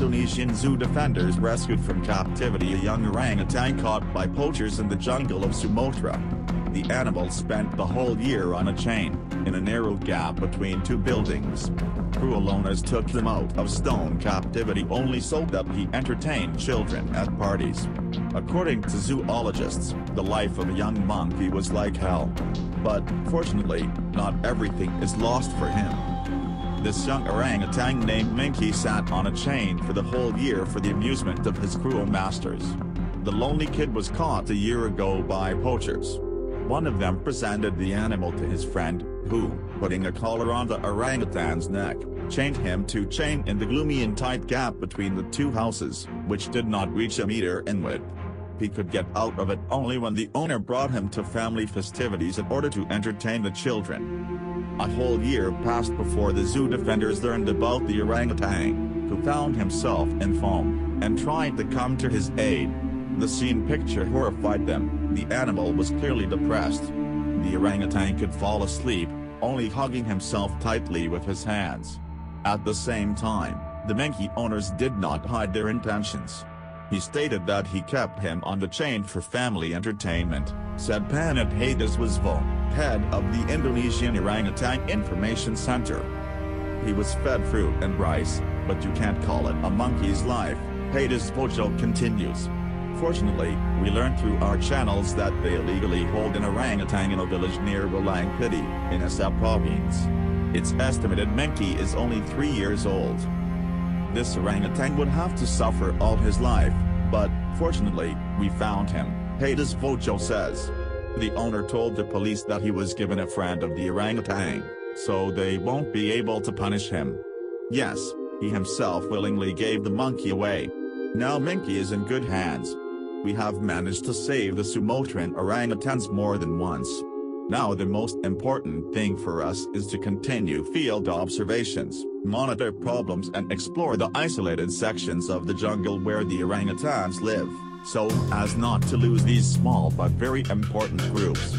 Indonesian zoo defenders rescued from captivity a young orangutan caught by poachers in the jungle of Sumatra. The animal spent the whole year on a chain, in a narrow gap between two buildings. Cruel owners took him out of stone captivity only so that he entertained children at parties. According to zoologists, the life of a young monkey was like hell. But, fortunately, not everything is lost for him. This young orangutan named Minky sat on a chain for the whole year for the amusement of his cruel masters. The lonely kid was caught a year ago by poachers. One of them presented the animal to his friend, who, putting a collar on the orangutan's neck, chained him to chain in the gloomy and tight gap between the two houses, which did not reach a meter in width. He could get out of it only when the owner brought him to family festivities in order to entertain the children. A whole year passed before the zoo defenders learned about the orangutan, who found himself in foam, and tried to come to his aid. The scene picture horrified them, the animal was clearly depressed. The orangutan could fall asleep, only hugging himself tightly with his hands. At the same time, the Minky owners did not hide their intentions. He stated that he kept him on the chain for family entertainment, said Panut Hadisiswoyo, head of the Indonesian Orangutan Information Center. He was fed fruit and rice, but you can't call it a monkey's life, Hadisiswoyo continues. Fortunately, we learned through our channels that they illegally hold an orangutan in a village near Rolangpidi, in Aceh province. Its estimated Minky is only 3 years old. This orangutan would have to suffer all his life, but, fortunately, we found him, Hadisiswoyo says. The owner told the police that he was given a friend of the orangutan, so they won't be able to punish him. Yes, he himself willingly gave the monkey away. Now Minky is in good hands. We have managed to save the Sumatran orangutans more than once. Now the most important thing for us is to continue field observations, monitor problems and explore the isolated sections of the jungle where the orangutans live, so as not to lose these small but very important groups.